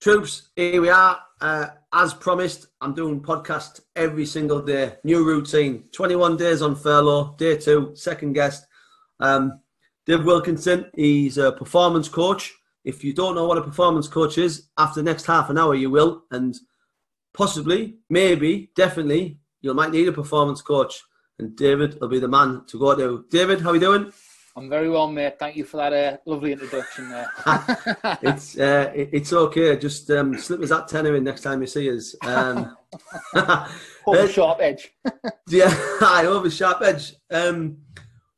Troops, here we are. Uh, as promised, I'm doing podcast every single day. New routine. 21 days on furlough. Day two, second guest. Um, Dave Wilkinson. He's a performance coach. If you don't know what a performance coach is, after the next half an hour, you will, and possibly, maybe, definitely, you might need a performance coach. And David will be the man to go to. David, how are you doing? I'm very well, mate. Thank you for that uh, lovely introduction there. it's uh, it, it's okay. Just um, slip us that tenner in next time you see us. Um, over sharp edge. yeah, I over sharp edge. Um,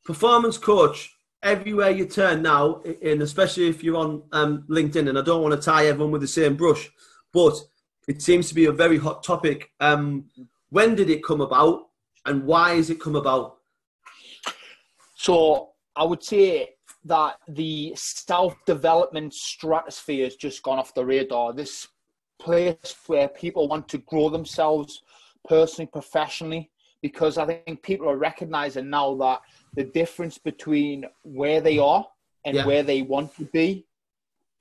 performance coach. Everywhere you turn now, and especially if you're on um, LinkedIn, and I don't want to tie everyone with the same brush, but it seems to be a very hot topic. Um, when did it come about, and why has it come about? So I would say that the self development stratosphere has just gone off the radar. This place where people want to grow themselves personally, professionally, because I think people are recognizing now that the difference between where they are and yeah. where they want to be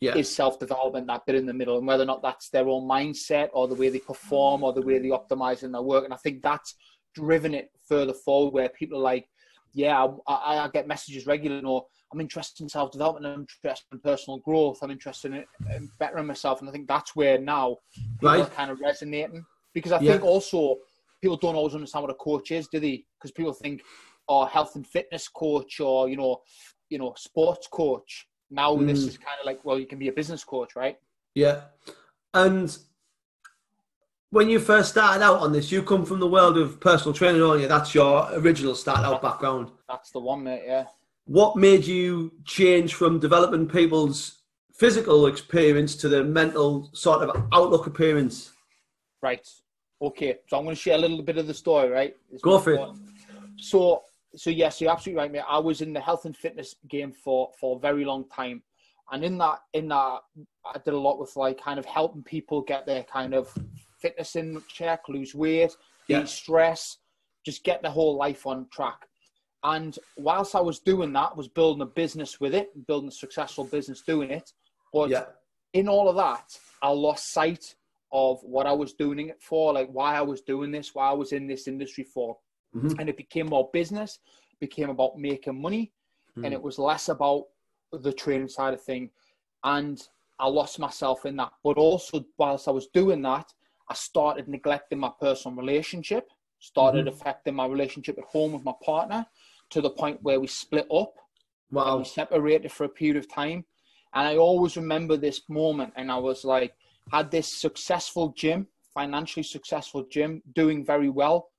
yeah. is self development, that bit in the middle, and whether or not that's their own mindset or the way they perform or the way they optimize in their work. And I think that's driven it further forward where people are like, yeah, I, I get messages regularly. Or I'm interested in self development. I'm interested in personal growth. I'm interested in, in bettering myself. And I think that's where now people right. are kind of resonating because I yeah. think also people don't always understand what a coach is, do they? Because people think, oh, health and fitness coach or you know, you know, sports coach. Now mm. this is kind of like, well, you can be a business coach, right? Yeah, and when you first started out on this, you come from the world of personal training, don't you? That's your original start out background. That's the one, mate. Yeah. What made you change from developing people's physical experience to the mental sort of outlook appearance? Right. Okay. So I'm going to share a little bit of the story, right? It's Go for it. So, so yes, you're absolutely right, mate. I was in the health and fitness game for for a very long time, and in that in that I did a lot with like kind of helping people get their kind of fitness in check, lose weight, yeah. de-stress, just get the whole life on track. And whilst I was doing that, I was building a business with it, building a successful business doing it. But yeah. in all of that, I lost sight of what I was doing it for, like why I was doing this, why I was in this industry for. Mm-hmm. And it became more business, became about making money, mm-hmm. and it was less about the training side of thing. And I lost myself in that. But also, whilst I was doing that, I started neglecting my personal relationship, started mm-hmm. affecting my relationship at home with my partner to the point where we split up. Wow. we separated for a period of time. And I always remember this moment. And I was like, had this successful gym, financially successful gym, doing very well.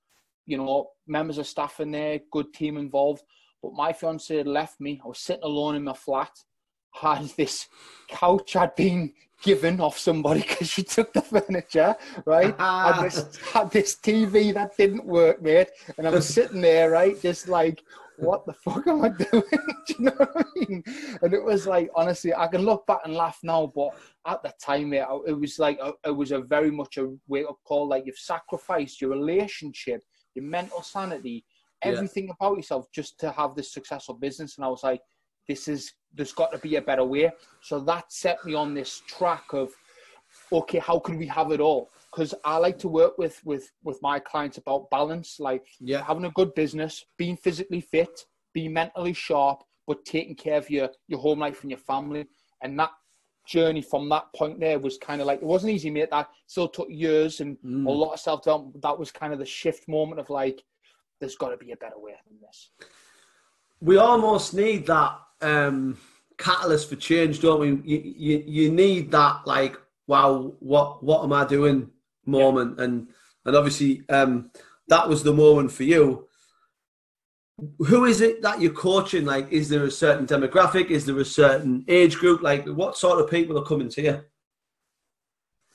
You know, members of staff in there, good team involved. But my fiance had left me. I was sitting alone in my flat. Had this couch I'd been given off somebody because she took the furniture, right? Ah. had, this, had this TV that didn't work, mate. And I was sitting there, right, just like, what the fuck am I doing? Do you know what I mean? And it was like, honestly, I can look back and laugh now, but at the time, mate, it was like, uh, it was a very much a wake up call. Like, you've sacrificed your relationship, your mental sanity, everything yeah. about yourself just to have this successful business. And I was like, this is there's got to be a better way. So that set me on this track of, okay, how can we have it all? Because I like to work with with with my clients about balance, like yeah. having a good business, being physically fit, being mentally sharp, but taking care of your your home life and your family. And that journey from that point there was kind of like it wasn't easy, mate. That still took years and mm. a lot of self development. That was kind of the shift moment of like, there's got to be a better way than this. We almost need that um, catalyst for change, don't we? You, you, you need that like, wow, what what am I doing moment, yeah. and and obviously um, that was the moment for you. Who is it that you're coaching? Like, is there a certain demographic? Is there a certain age group? Like, what sort of people are coming to you?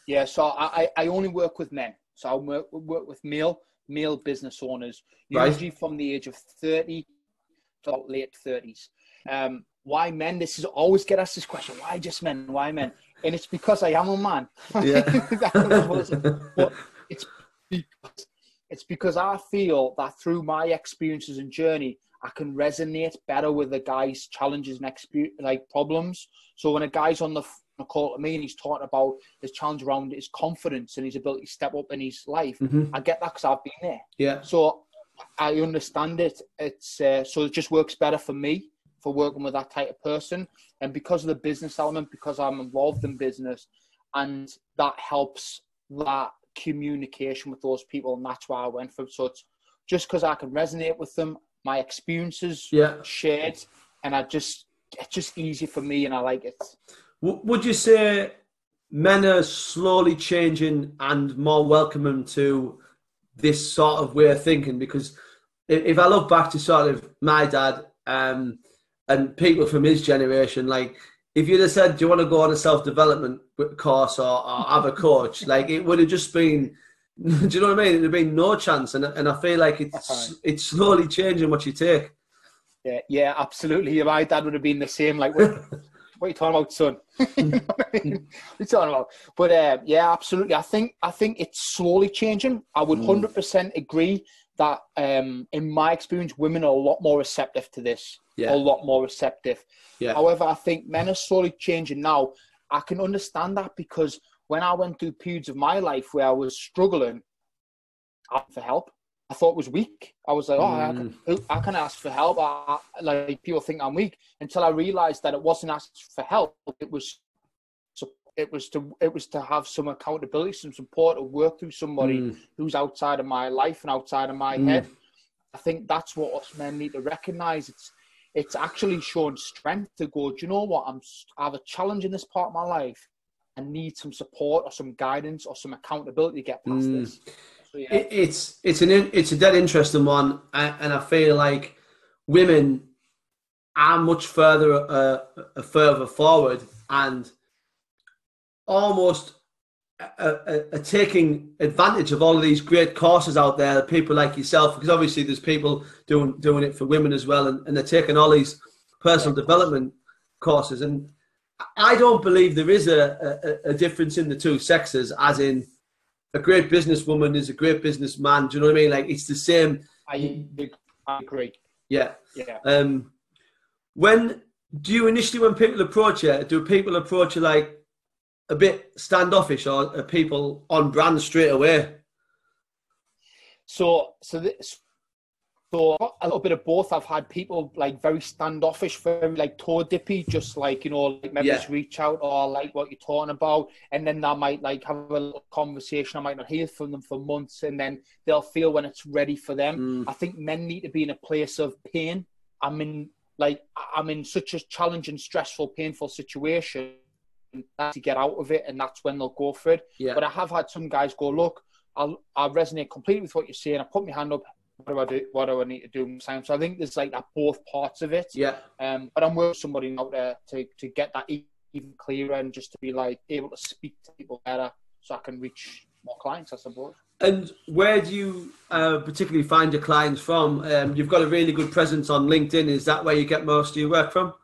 Yeah, so I, I only work with men. So I work, work with male male business owners, usually right. from the age of 30 to late 30s. Um, why men? This is always get asked this question: Why just men? Why men? And it's because I am a man. Yeah. but it's because, it's because I feel that through my experiences and journey, I can resonate better with the guy's challenges and experience, like problems. So when a guy's on the a call to me and he's talking about his challenge around his confidence and his ability to step up in his life. Mm-hmm. I get that because I've been there. Yeah. So I understand it. It's uh, so it just works better for me for working with that type of person, and because of the business element, because I'm involved in business, and that helps that communication with those people, and that's why I went for it. So it's just because I can resonate with them, my experiences Yeah. shared, and I just it's just easy for me, and I like it. W- would you say men are slowly changing and more welcoming to this sort of way of thinking? Because if, if I look back to sort of my dad um, and people from his generation, like if you'd have said, "Do you want to go on a self development course or, or have a coach?" like it would have just been. Do you know what I mean? It'd have been no chance, and and I feel like it's it's slowly changing what you take. Yeah, yeah, absolutely. My dad would have been the same. Like, what, what are you talking about, son? what are you talking about? But uh, yeah, absolutely. I think I think it's slowly changing. I would Mm. hundred percent agree that, um, in my experience, women are a lot more receptive to this. Yeah. A lot more receptive. Yeah. However, I think men are slowly changing now. I can understand that because when I went through periods of my life where I was struggling, I for help. I thought it was weak. I was like, oh, I, Mm. can, I can ask for help. I, like people think I'm weak until I realised that it wasn't asked for help. It was, it was to it was to have some accountability, some support, to work through somebody Mm. who's outside of my life and outside of my Mm. head. I think that's what us men need to recognise. It's it's actually showing strength to go. Do you know what? I'm I have a challenge in this part of my life. I need some support or some guidance or some accountability to get past Mm. this. So, yeah. It, it's it's an it's a dead interesting one, and, and I feel like women are much further uh, uh, further forward and almost uh, uh, uh, taking advantage of all of these great courses out there. People like yourself, because obviously there's people doing doing it for women as well, and, and they're taking all these personal development courses. And I don't believe there is a, a, a difference in the two sexes, as in a great businesswoman is a great businessman. Do you know what I mean? Like it's the same. I, I agree. Yeah. Yeah. Um, when do you initially, when people approach you, do people approach you like a bit standoffish, or are people on brand straight away? So, so this, so a little bit of both. I've had people like very standoffish, very like toe dippy, just like you know, like maybe Yeah. just reach out or "Oh, like what you're talking about, and then I might like have a little conversation. I might not hear from them for months, and then they'll feel when it's ready for them. Mm. I think men need to be in a place of pain. I'm in like I'm in such a challenging, stressful, painful situation to get out of it, and that's when they'll go for it. Yeah. But I have had some guys go, look, I'll, I resonate completely with what you're saying. I put my hand up. What do I do? What do I need to do? So I think there's like that both parts of it. Yeah. Um, but I'm working with somebody out there to to get that even clearer and just to be like able to speak to people better, so I can reach more clients. I suppose. And where do you uh, particularly find your clients from? Um, you've got a really good presence on LinkedIn. Is that where you get most of your work from?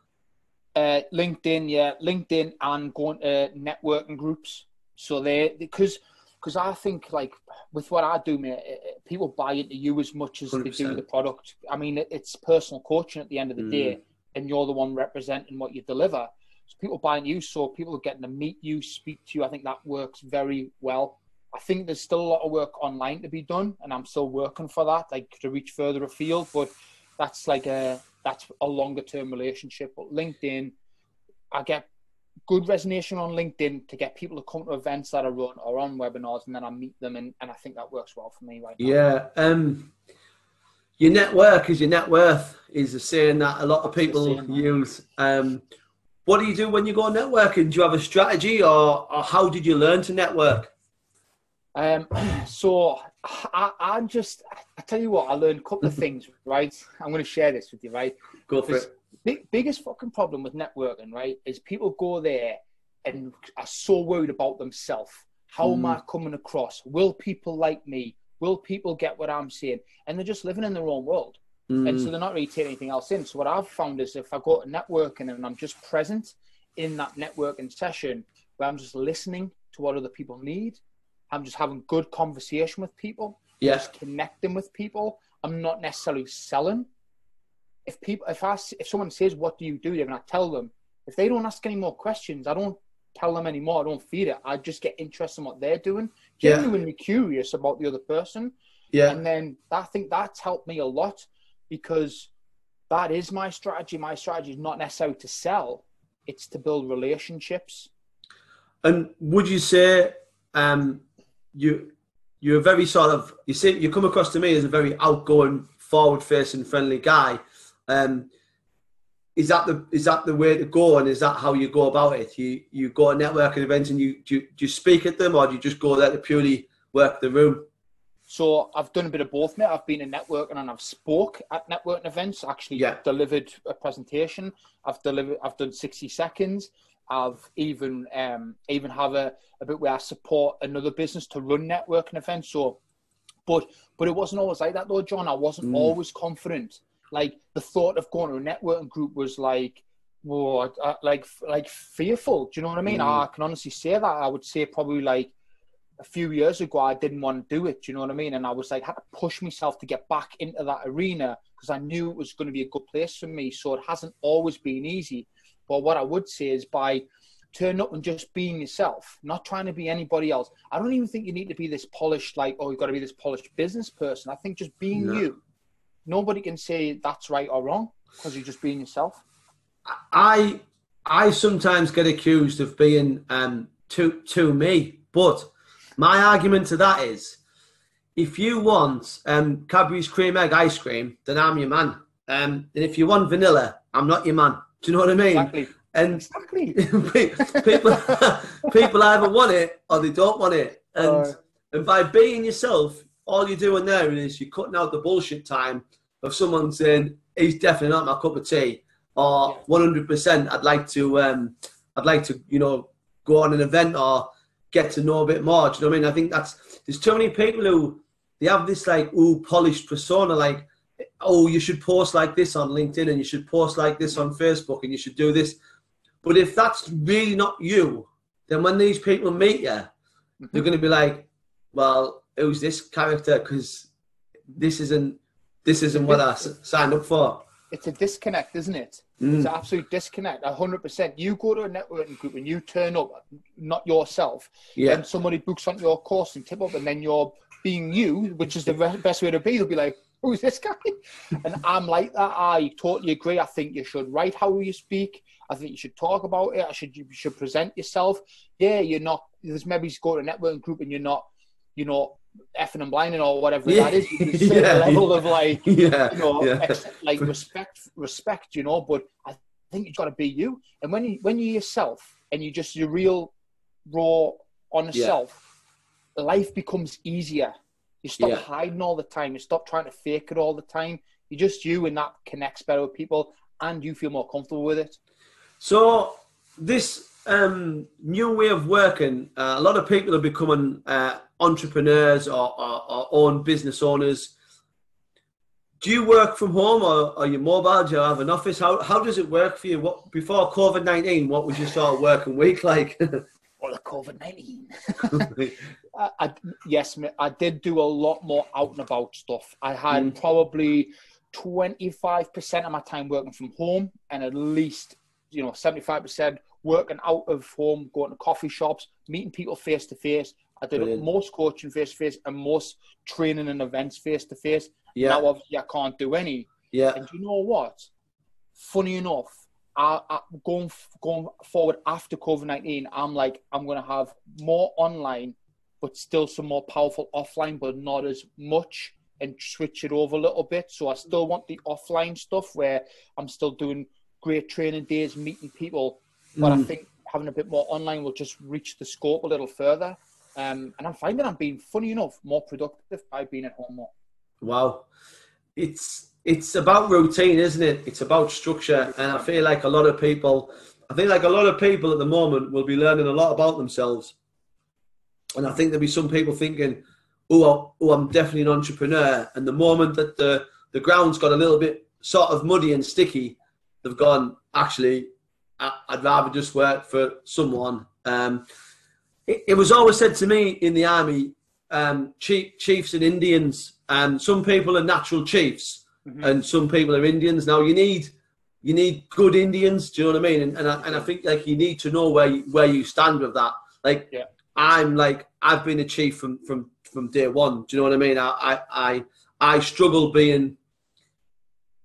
Uh, LinkedIn, yeah, LinkedIn, and going to networking groups. So they because because I think like with what I do, mate, people buy into you as much as they do the product. I mean, it's personal coaching at the end of the day, and you're the one representing what you deliver. So people buy into you, so people are getting to meet you, speak to you. I think that works very well. I think there's still a lot of work online to be done, and I'm still working for that, like to reach further afield. But that's like a that's a longer term relationship. But LinkedIn, I get good resonation on LinkedIn to get people to come to events that I run or on webinars, and then I meet them, and, and I think that works well for me right now. Yeah. Um, your network is your net worth is a saying that a lot of people use. Um, what do you do when you go networking? Do you have a strategy, or, or how did you learn to network? Um, so I, I'm just, I tell you what, I learned a couple of things, right? I'm going to share this with you, right? Go for Because it. big, biggest fucking problem with networking, right, is people go there and are so worried about themselves. How am I mm. coming across? Will people like me? Will people get what I'm saying? And they're just living in their own world. And so mm. they're not really taking anything else in. So what I've found is if I go to networking and I'm just present in that networking session where I'm just listening to what other people need, I'm just having good conversation with people, Yeah. just connecting with people. I'm not necessarily selling. If people, if I, if someone says, "What do you do?" and I tell them, if they don't ask any more questions, I don't, tell them anymore. I don't feed it. I just get interested in what they're doing, Yeah. genuinely curious about the other person. Yeah. And then I think that's helped me a lot because that is my strategy. My strategy is not necessarily to sell, it's to build relationships. And would you say um, you you're very sort of you see you come across to me as a very outgoing, forward-facing, friendly guy. Um, is that the is that the way to go, and is that how you go about it? You you go to networking events and you do, you do you speak at them, or do you just go there to purely work the room? So I've done a bit of both, mate. I've been in networking and I've spoke at networking events. Actually, Yeah. delivered a presentation. I've delivered. I've done sixty seconds. I've even um, even have a, a bit where I support another business to run networking events. So, but but it wasn't always like that though, John. I wasn't Mm. always confident. Like the thought of going to a networking group was like, whoa, I, I- like like fearful. Do you know what I mean? Mm. I can honestly say that. I would say probably like a few years ago, I didn't want to do it. Do you know what I mean? And I was like, had to push myself to get back into that arena because I knew it was going to be a good place for me. So it hasn't always been easy. But what I would say is by turning up and just being yourself, not trying to be anybody else. I don't even think you need to be this polished, like, oh, you've got to be this polished business person. I think just being No. you. Nobody can say that's right or wrong because you're just being yourself. I I sometimes get accused of being um, too too me, but my argument to that is, if you want um, Cadbury's cream egg ice cream, then I'm your man. Um, and if you want vanilla, I'm not your man. Do you know what I mean? Exactly. And Exactly. people people either want it or they don't want it. And and by being yourself, all you're doing there is you're cutting out the bullshit time of someone saying he's definitely not my cup of tea, or 100%. I'd like to, um, I'd like to, you know, go on an event or get to know a bit more. Do you know what I mean? I think that's there's too many people who they have this like ooh polished persona, like oh you should post like this on LinkedIn and you should post like this on Facebook and you should do this. But if that's really not you, then when these people meet you, they're going to be like, well, who's this character? Because this isn't this isn't what I signed up for. it's a disconnect, isn't it? Mm. It's an absolute disconnect, hundred percent. You go to a networking group and you turn up, not yourself, Yeah, and somebody books onto your course and tip up, and then you're being you, which is the best way to be. They'll be like, "Who's this guy?" And I'm like that. I totally agree. I think you should write how you speak. I think you should talk about it. I should you should present yourself. Yeah, you're not. There's maybe you go to a networking group and you're not, you know, effing and blinding or whatever Yeah. that is. There's a Yeah. level of like yeah, you know, yeah. ex- like respect, respect, you know. But I think you've got to be you. And when you when you're yourself and you just your real, raw, honest Yeah. self, life becomes easier. You stop Yeah. hiding all the time. You stop trying to fake it all the time. You're just you, and that connects better with people, and you feel more comfortable with it. So this um, new way of working, uh, a lot of people are becoming uh, entrepreneurs or, or, or own business owners. Do you work from home or are you mobile? Do you have an office? How, how does it work for you? What before COVID nineteen? What was your sort of working week like? The COVID nineteen. I, I, yes, I did do a lot more out and about stuff. I had Mm. probably 25% of my time working from home and at least, you know, 75% working out of home, going to coffee shops, meeting people face to face. I did Brilliant. most coaching face to face and most training and events face to face. yeah, Now, obviously, I can't do any. yeah, And you know what? Funny enough, I, I, going going forward after COVID nineteen, I'm like I'm gonna have more online, but still some more powerful offline, but not as much, and switch it over a little bit. So I still want the offline stuff where I'm still doing great training days, meeting people, but I Mm. think having a bit more online will just reach the scope a little further. Um, and I'm finding I'm being funny enough more productive by being at home more. Wow, it's it's about routine, isn't it? It's about structure, and I feel like a lot of people, I think like a lot of people at the moment will be learning a lot about themselves, and I think there'll be some people thinking, "Oh, oh, I'm definitely an entrepreneur," and the moment that the the ground's got a little bit sort of muddy and sticky, they've gone, "Actually, I'd rather just work for someone." Um, it, it was always said to me in the army, um, chief, chiefs and Indians, and some people are natural chiefs Mhm. and some people are Indians. Now you need you need good Indians. Do you know what I mean? And and I, and I think like you need to know where you, where you stand with that. Like Yeah. I'm like I've been a chief from from from day one. Do you know what I mean? I I I, I struggle being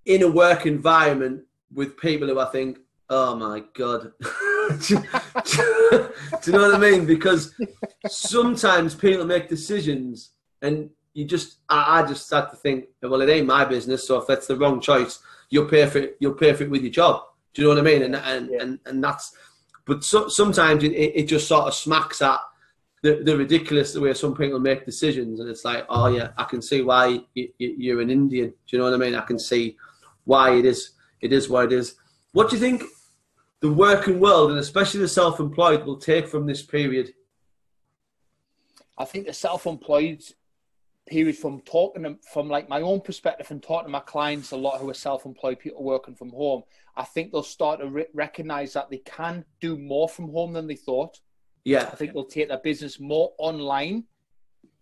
in a work environment with people who I think, oh my god. do, do you know what I mean? Because sometimes people make decisions and you just I, I just start to think, well, it ain't my business. So if that's the wrong choice, you'll pay for it. You'll pay for it with your job. Do you know what I mean? And and Yeah. and, and that's. But so, sometimes it, it just sort of smacks at the, the ridiculous the way some people make decisions, and it's like, oh yeah, I can see why you, you, you're an Indian. Do you know what I mean? I can see why it is it is what it is. What do you think the working world and especially the self-employed will take from this period? I think the self-employed period from talking to, from like my own perspective and talking to my clients a lot who are self-employed people working from home i think they'll start to re- recognize that they can do more from home than they thought Yeah, i think they'll take their business more online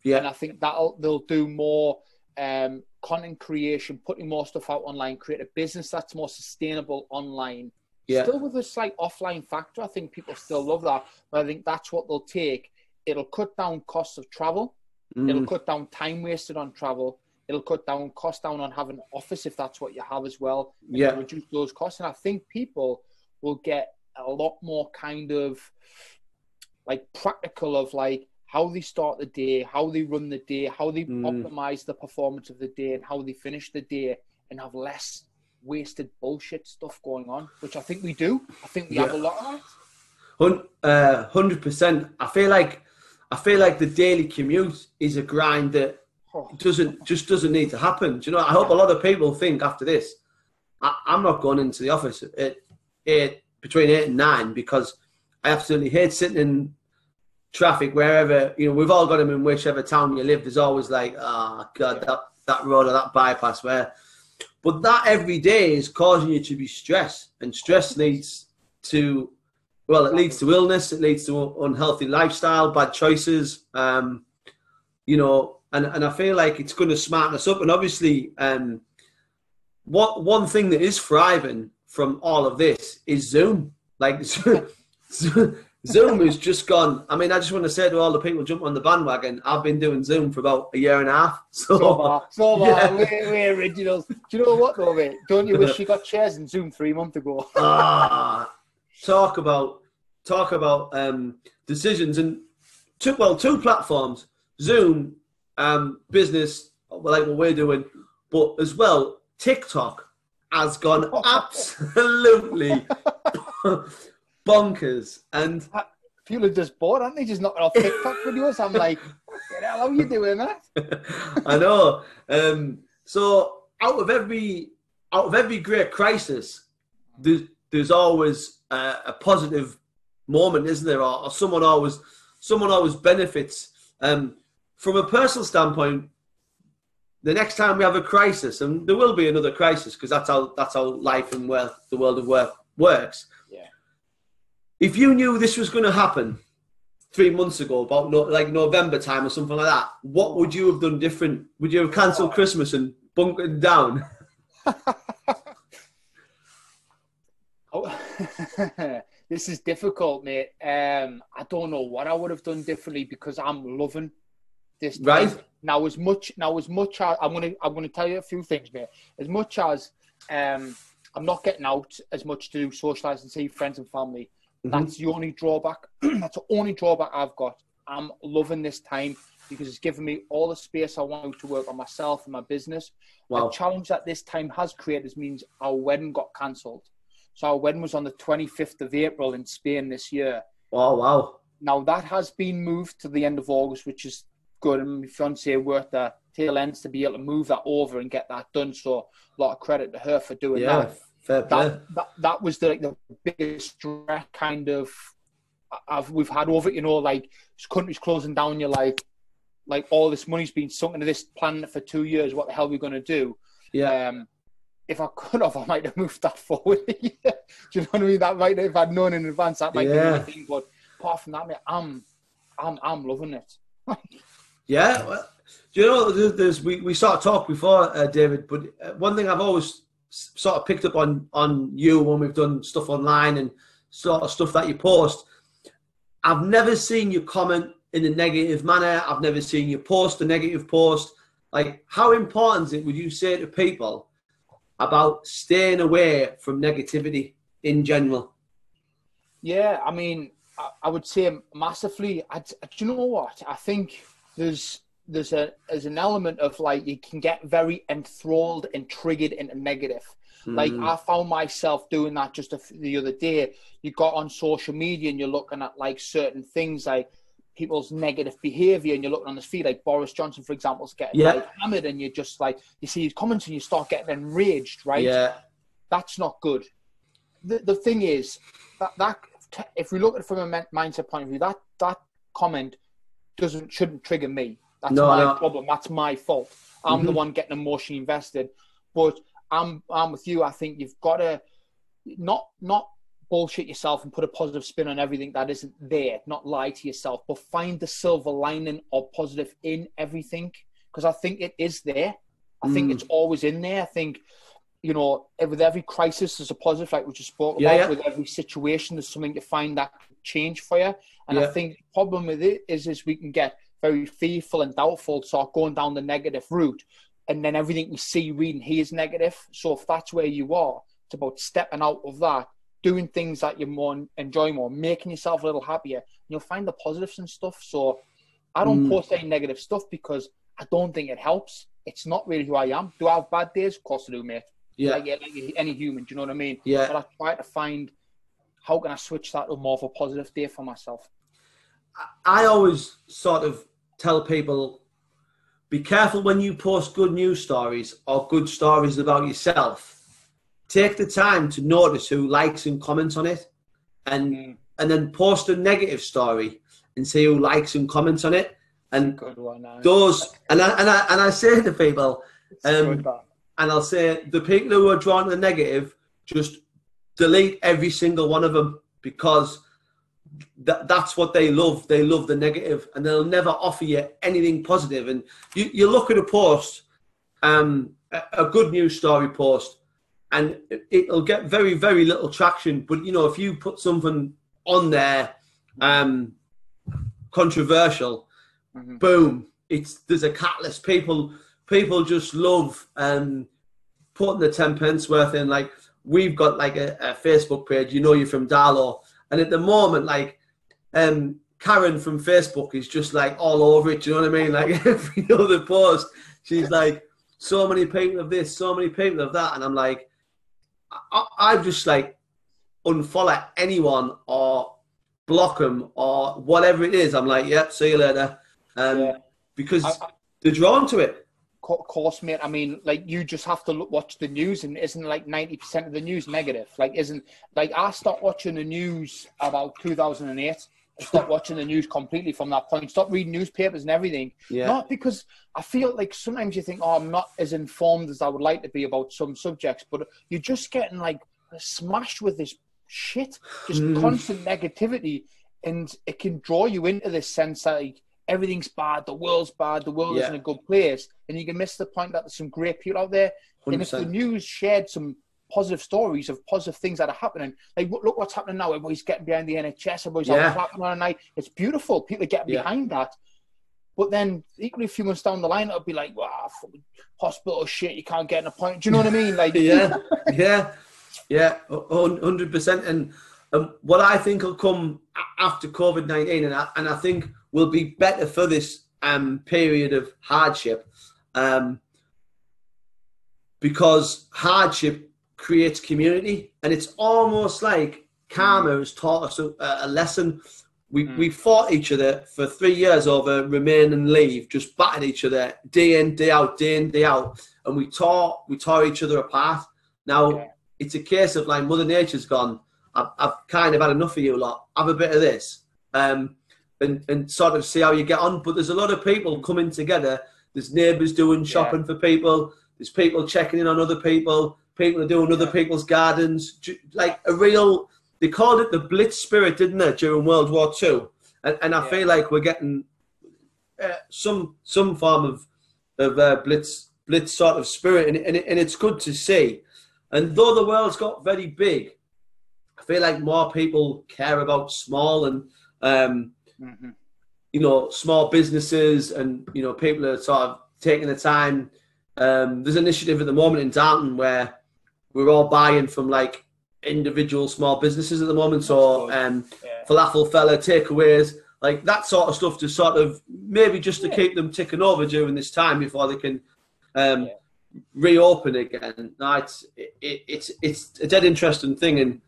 Yeah. and i think that'll they'll do more um, content creation putting more stuff out online create a business that's more sustainable online yeah, Still with a slight offline factor. I think people still love that. But I think that's what they'll take. It'll cut down costs of travel. It'll Mm, cut down time wasted on travel. It'll cut down cost down on having an office if that's what you have as well. Yeah. Reduce those costs. And I think people will get a lot more kind of like practical of like how they start the day, how they run the day, how they Mm. optimize the performance of the day and how they finish the day and have less wasted bullshit stuff going on, which I think we do. I think we have a lot of that. Uh, hundred percent. I feel like I feel like the daily commute is a grind that Oh, doesn't just doesn't need to happen. Do you know? I hope a lot of people think after this, I, I'm not going into the office at eight between eight and nine because I absolutely hate sitting in traffic wherever you know. We've all got them in whichever town you live. There's always like, oh god, that that road or that bypass where. But that every day is causing you to be stressed, and stress leads to, well, it leads to illness. It leads to unhealthy lifestyle, bad choices. Um, you know, and, and I feel like it's going to smarten us up. And obviously, um, what one thing that is thriving from all of this is Zoom. Like Zoom has just gone. I mean, I just want to say to all the people jumping on the bandwagon, I've been doing Zoom for about a year and a half. So, So far, so far, Yeah. we're, we're originals. Do you know what though, mate? Don't you wish you got chairs in Zoom three months ago? ah, talk about talk about um, decisions and two well two platforms Zoom um, business like what we're doing but as well TikTok has gone absolutely bonkers and People are just bored, aren't they? Just knocking off TikTok videos. I'm like, what the hell are you doing that? I know um, so out of every out of every great crisis there's, there's always a, a positive moment, isn't there? Or, or someone always someone always benefits. Um, from a personal standpoint, the next time we have a crisis, and there will be another crisis because that's how that's how life and work, the world of work works. Yeah. If you knew this was going to happen three months ago, about no, like November time or something like that, what would you have done different? Would you have cancelled Christmas and bunkered down? Oh, this is difficult, mate. Um, I don't know what I would have done differently because I'm loving this. time. Right. now, as much now as much as I'm gonna I'm gonna tell you a few things, mate. As much as um, I'm not getting out as much to do socialise and see friends and family. Mhm. That's the only drawback. That's the only drawback I've got. I'm loving this time because it's given me all the space I want to work on myself and my business. Wow. The challenge that this time has created means our wedding got cancelled. So our wedding was on the 25th of April in Spain this year. Oh wow. Now that has been moved to the end of August, which is good. And my fiance worked the tail ends to be able to move that over and get that done. So a lot of credit to her for doing Yeah. that. Fair play. That, that that was the like the biggest stress kind of I've we've had over. You know, like countries closing down. You're like, like all this money's been sunk into this planet for two years. What the hell are we going to do? Yeah. Um, if I could have, I might have moved that forward. Do you know what I mean? That might, have, if I'd known in advance, that might Yeah. be the thing. But apart from that, mate, I'm, I'm, I'm loving it. Yeah, well, do you know there's, there's we, we sort of talked before, uh, David, but uh, one thing I've always sort of picked up on on you when we've done stuff online and sort of stuff that you post. I've never seen you comment in a negative manner. I've never seen you post a negative post. Like, how important is it would you say to people about staying away from negativity in general? Yeah, I mean, I, I would say massively. I, do you know what? I think there's there's a there's an element of like you can get very enthralled and triggered into negative. Mm. Like I found myself doing that just the other day. You got on social media and you're looking at like certain things like people's negative behavior and you're looking on the feed like Boris Johnson for example is getting yeah. like hammered and you're just like you see his comments and you start getting enraged right yeah that's not good the, the thing is that that if we look at it from a mindset point of view that that comment doesn't shouldn't trigger me that's no, my no. problem. That's my fault. I'm mm-hmm. the one getting emotionally invested. But I'm I'm with you. I think you've got to not not bullshit yourself and put a positive spin on everything that isn't there. Not lie to yourself, but find the silver lining or positive in everything because I think it is there. I mm. think it's always in there. I think you know, with every crisis, there's a positive, like we just spoke yeah, about. Yeah. With every situation, there's something to find that change for you. And yeah. I think the problem with it is, is we can get very fearful and doubtful, start going down the negative route, and then everything we see, read, and hear is negative. So if that's where you are, it's about stepping out of that, doing things that you more enjoy more, making yourself a little happier, and you'll find the positives and stuff. So I don't mm. post any negative stuff because I don't think it helps. It's not really who I am. Do I have bad days? Of course I do, mate. Yeah. Like, like any human, do you know what I mean? Yeah. But I try to find how can I switch that to more of a positive day for myself. I always sort of tell people be careful when you post good news stories or good stories about yourself. Take the time to notice who likes and comments on it, and mm. and then post a negative story and see who likes and comments on it. And those and I, and I and I say to people, um, and I'll say the people who are drawn to the negative, just delete every single one of them because that, that's what they love. They love the negative, and they'll never offer you anything positive. And you, you look at a post, um, a, a good news story post, and it'll get very, very little traction. But you know, if you put something on there, um, controversial, mm-hmm. boom, it's there's a catalyst. People, people just love um, putting the ten pence worth in. Like we've got like a, a Facebook page. You know, you're from Darlo and at the moment, like, um, Karen from Facebook is just like all over it. Do you know what I mean? Like every other post, she's like, so many people of this, so many people of that. And I'm like, I, I've just like unfollow anyone or block them or whatever it is. I'm like, yep, see you later. Um, yeah. Because I, I, they're drawn to it. Of course, mate. I mean, like, you just have to look, watch the news, and isn't like 90% of the news negative? Like, isn't like I start watching the news about 2008 stop watching the news completely from that point. Stop reading newspapers and everything. Yeah. Not because I feel like sometimes you think, oh, I'm not as informed as I would like to be about some subjects, but you're just getting like smashed with this shit, just mm. constant negativity, and it can draw you into this sense that like everything's bad, the world's bad, the world yeah. isn't a good place, and you can miss the point that there's some great people out there. 100%. And if the news shared some positive stories of positive things that are happening, like look what's happening now. Everybody's getting behind the NHS, everybody's yeah. clapping on a night. It's beautiful. People are getting yeah. behind that. But then, equally, a few months down the line, it'll be like, wow, hospital shit, you can't get an appointment. Do you know what I mean? Like, yeah, yeah, yeah, hundred percent. And um, what I think will come after COVID nineteen, and I, and I think will be better for this um, period of hardship um, because hardship creates community, and it's almost like karma has taught us a, a lesson. We, mm. we fought each other for three years over remain and leave, just battered each other day in, day out, day in, day out, and we tore we tore each other apart. Now yeah. it's a case of like Mother Nature's gone. I've, I've kind of had enough of you lot. Have a bit of this. Um, and, and sort of see how you get on. But there's a lot of people coming together. There's neighbours doing shopping yeah. for people. There's people checking in on other people. People are doing other people's gardens. Like a real, they called it the Blitz spirit, didn't they, during World War Two? And, and I yeah. feel like we're getting uh, some some form of of uh, Blitz Blitz sort of spirit, and, and, and it's good to see. And though the world's got very big, I feel like more people care about small and um, Mm-hmm. you know small businesses and you know people are sort of taking the time. Um, there's an initiative at the moment in Darton where we're all buying from like individual small businesses at the moment. So That's um, Yeah. falafel fella takeaways, like that sort of stuff to sort of maybe just to Yeah. keep them ticking over during this time before they can um, Yeah. reopen again. No, it's it, it's it's a dead interesting thing, and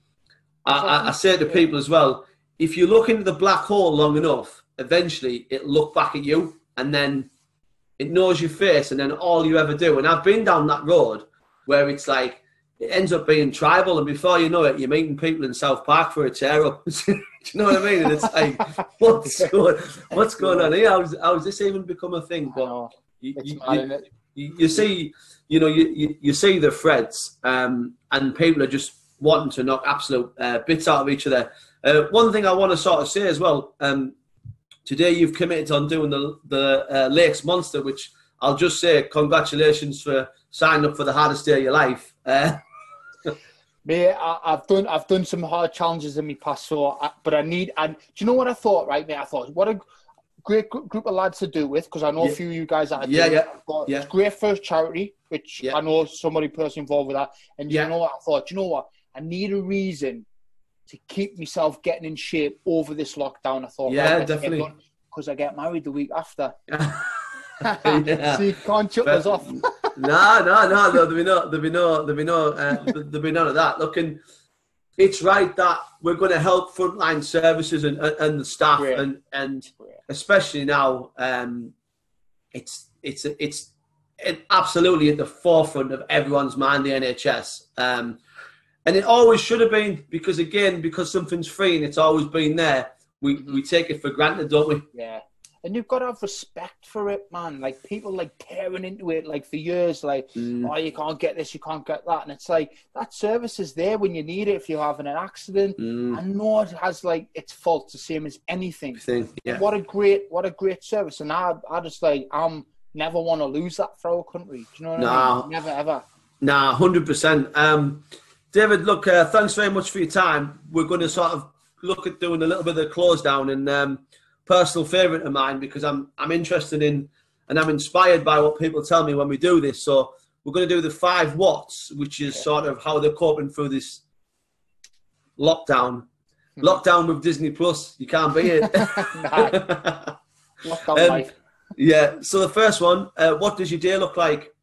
I, I, I say to people as well: if you look into the black hole long enough, eventually it look back at you, and then it knows your face, and then all you ever do. And I've been down that road where it's like it ends up being tribal, and before you know it, you're meeting people in South Park for a tear up. Do you know what I mean? And it's like, what's going, what's going on here? How's, how's this even become a thing? But you, you, mad, you, see, you know, you, you, you see the threads, um, and people are just wanting to knock absolute uh, bits out of each other. Uh, one thing I want to sort of say as well, um, today you've committed on doing the the uh, Lakes Monster, which I'll just say congratulations for signing up for the hardest day of your life. Uh, Mate, I, I've done I've done some hard challenges in my past, so I, but I need. And do you know what I thought? Right, mate. I thought what a great group of lads to do with because I know Yeah. a few of you guys that are Yeah, yeah, it. Yeah. It's great first charity, which Yeah. I know somebody personally involved with that. And Yeah. you know what I thought? Do you know what? I need a reason to keep myself getting in shape over this lockdown. I thought, Yeah, definitely. because I get married the week after. Yeah. so you can't shut us off. no, no, no, no. There'll be no, there'll be no, there'll be no, uh, there'll be none of that. Look, and it's right that we're going to help frontline services and, and, and the staff, Great. and and Great. especially now, um, it's it's it's it absolutely at the forefront of everyone's mind. The NHS, um, and it always should have been because again, because something's free and it's always been there. We we take it for granted, don't we? Yeah. And you've got to have respect for it, man. Like people like tearing into it like for years, like, Mm. oh, you can't get this, you can't get that. And it's like that service is there when you need it if you're having an accident. Mm, I know it has like its faults the same as anything. thing, yeah. What a great what a great service. And I I just like I'm never want to lose that for our country. Do you know what I No. mean? Never ever. Nah, hundred percent. Um, David, look, uh, thanks very much for your time. We're going to sort of look at doing a little bit of a close down and um, personal favourite of mine because I'm I'm interested in and I'm inspired by what people tell me when we do this. So we're going to do the five whats, which is sort of how they're coping through this lockdown. Lockdown with Disney Plus, you can't beat it. Lockdown Um, yeah. So the first one, uh, what does your day look like?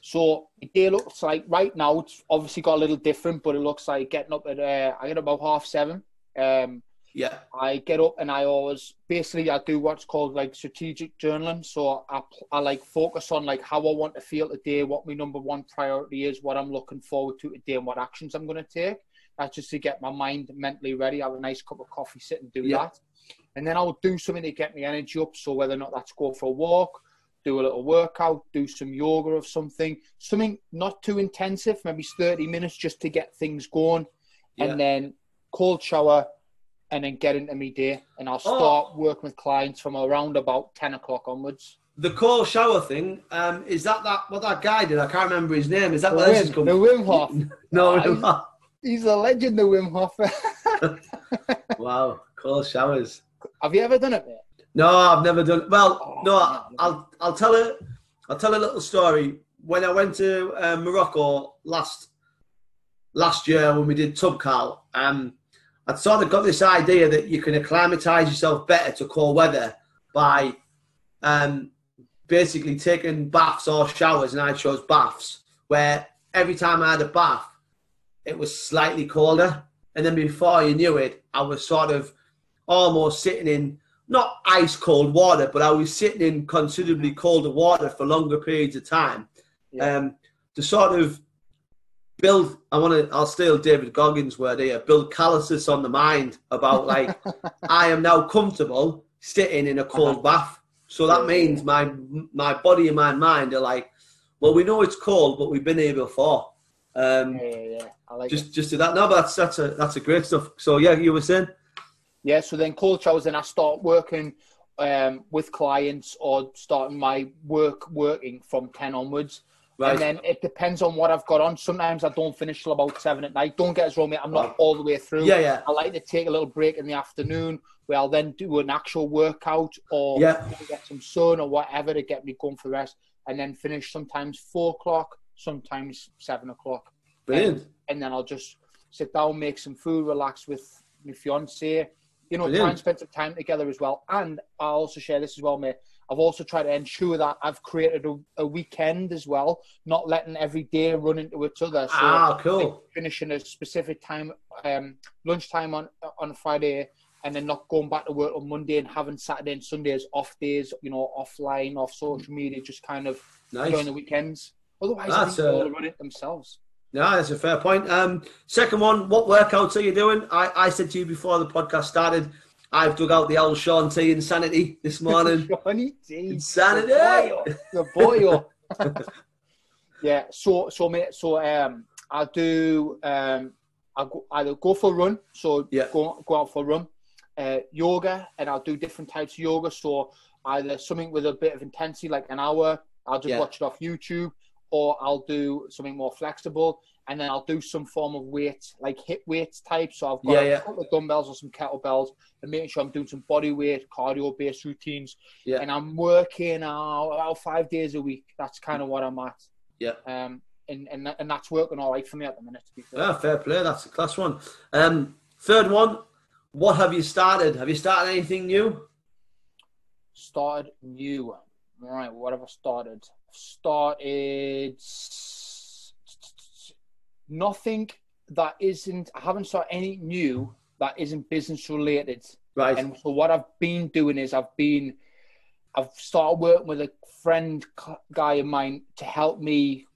So the day looks like right now it's obviously got a little different, but it looks like getting up at uh, I get up about half seven. Um, Yeah. I get up and I always basically I do what's called like strategic journaling. So I, I like focus on like how I want to feel today, what my number one priority is, what I'm looking forward to today, and what actions I'm going to take. That's just to get my mind mentally ready. Have a nice cup of coffee, sit and do Yeah. that, and then I'll do something to get my energy up. So whether or not that's go for a walk, do a little workout, do some yoga of something, something not too intensive, maybe 30 minutes just to get things going, Yeah. and then cold shower, and then get into my day. And I'll Oh. start working with clients from around about 10 o'clock onwards. The cold shower thing, um, is that, that what that guy did? I can't remember his name. Is that The where this is Wim, coming the Wim Hof. No, Oh, Wim Hof. He's a legend, the Wim Hof. Wow, cold showers. Have you ever done it, mate? No, I've never done. Well, Oh, no, man. I'll I'll tell a I'll tell a little story. When I went to uh, Morocco last last year when we did Toubkal, um, I'd sort of got this idea that you can acclimatise yourself better to cold weather by um, basically taking baths or showers, and I chose baths where every time I had a bath, it was slightly colder, and then before you knew it, I was sort of almost sitting in not ice cold water, but I was sitting in considerably colder water for longer periods of time. Yeah. Um, to sort of build, I want to, I'll steal David Goggins' word here, build calluses on the mind about like, I am now comfortable sitting in a cold bath. So that means my my body and my mind are like, well, we know it's cold, but we've been here before. Um, Yeah, yeah, yeah. I like it. just just do that. No, but that's that's a that's a great stuff. So yeah, you were saying. Yeah, so then cold showers, then I start working um, with clients or starting my work working from 10 onwards. Right. And then it depends on what I've got on. Sometimes I don't finish till about seven at night. Don't get us wrong, mate. I'm not all the way through. Yeah, yeah. I like to take a little break in the afternoon where I'll then do an actual workout or Yeah. get some sun or whatever to get me going for the rest, and then finish sometimes four o'clock, sometimes seven o'clock, Brilliant. and then I'll just sit down, make some food, relax with my fiance. You know, try and spend some time together as well. And I also share this as well, mate. I've also tried to ensure that I've created a, a weekend as well, not letting every day run into each other. So ah, cool. finishing a specific time, um, lunchtime on on Friday, and then not going back to work on Monday and having Saturday and Sunday as off days, you know, offline, off social media, just kind of Nice. during the weekends. Otherwise, I That's, think they'll uh, run it themselves. Yeah, that's a fair point. Um, second one, what workouts are you doing? I, I said to you before the podcast started, I've dug out the old Shaun T insanity this morning. Johnny D. Insanity. The boy. Yeah. So so mate. So um, I'll do um, I'll go, either go for a run. So Yeah. go go out for a run. Uh, yoga, and I'll do different types of yoga. So either something with a bit of intensity, like an hour. I'll just Yeah. watch it off YouTube, or I'll do something more flexible, and then I'll do some form of weight, like hip weights type. So I've got Yeah, a yeah. couple of dumbbells or some kettlebells, and making sure I'm doing some body weight, cardio based routines. Yeah. And I'm working out about five days a week. That's kind of what I'm at. Yeah. Um, and, and, and that's working all right for me at the minute, to be fair. Ah, fair play. That's a class one. Um, third one, what have you started? Have you started anything new? Started new. Right, what have I started? Started nothing that isn't. I haven't started any new that isn't business related. Right. And so what I've been doing is I've been, I've started working with a friend guy of mine to help me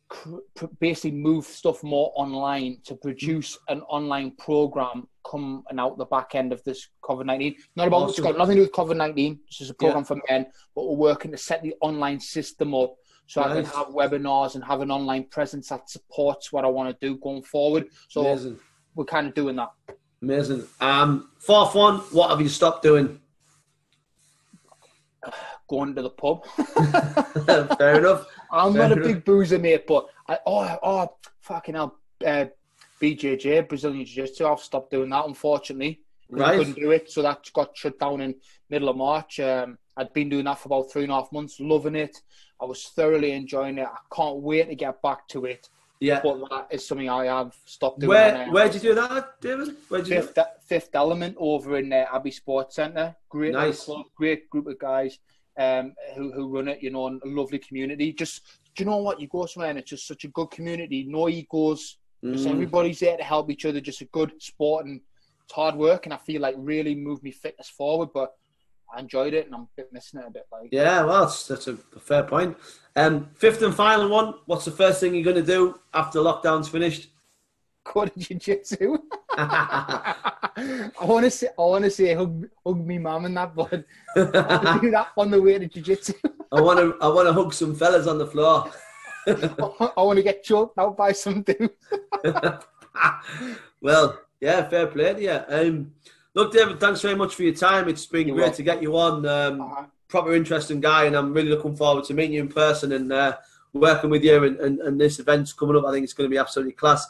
basically move stuff more online to produce an online program come and out the back end of this COVID nineteen. Not about it's got nothing to do with COVID nineteen. This is a program for men, but we're working to set the online system up. So I can have webinars and have an online presence that supports what I want to do going forward. So Amazing. we're kind of doing that. Amazing. Um, fourth one, what have you stopped doing? Going to the pub. fair enough. I'm Fair not a big boozer, mate, but I, oh, oh, fucking hell, uh, BJJ, Brazilian Jiu Jitsu, I've stopped doing that, unfortunately. 'cause I Right. couldn't do it, so that got shut down in middle of March. Um, I'd been doing that for about three and a half months, loving it. I was thoroughly enjoying it. I can't wait to get back to it. Yeah. But that is something I have stopped doing. Where uh, where'd you do that, David? Where'd you do Fifth, Fifth Element over in uh, Abbey Sports Centre. Great, Nice. club, great group of guys um, who, who run it, you know, and a lovely community. Just, do you know what? You go somewhere and it's just such a good community. No egos. Just Mm. everybody's there to help each other. Just a good sport and it's hard work. And I feel like really moved me fitness forward. But I enjoyed it and I'm missing it a bit. Like, Yeah, well, that's, that's a fair point. Um, fifth and final one, what's the first thing you're going to do after lockdown's finished? go to jiu-jitsu. I want to say, I want to say, hug, hug me mum and that, but I do that on the way to jiu-jitsu. I want to I want to hug some fellas on the floor. I want to get choked out by some dude. well, yeah, fair play to you. Um, look, David, thanks very much for your time. It's been You're great welcome. to get you on. Um, Uh-huh. proper interesting guy, and I'm really looking forward to meeting you in person and uh, working with you. And, and, and this event's coming up. I think it's going to be absolutely class.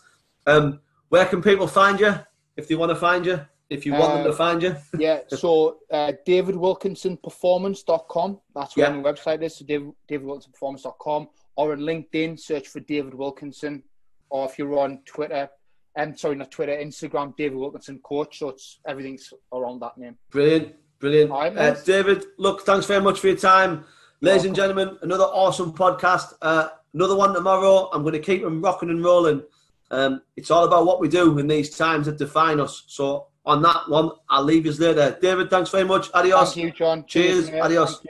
Um, where can people find you if they want to find you? If you want them Uh, to find you? Yeah, so uh, davidwilkinsonperformance.com. That's where Yeah. my website is. So David, davidwilkinsonperformance.com or on LinkedIn, search for David Wilkinson. Or if you're on Twitter, um, sorry, not Twitter, Instagram, David Wilkinson Coach. So it's everything's around that name. Brilliant, brilliant. Right, uh. David, look, thanks very much for your time. Ladies and gentlemen, another awesome podcast. Uh, another one tomorrow. I'm going to keep them rocking and rolling. Um, it's all about what we do in these times that define us. So on that one, I'll leave you there. David, thanks very much. Adios. Thank you, John. Cheers. mate. Adios.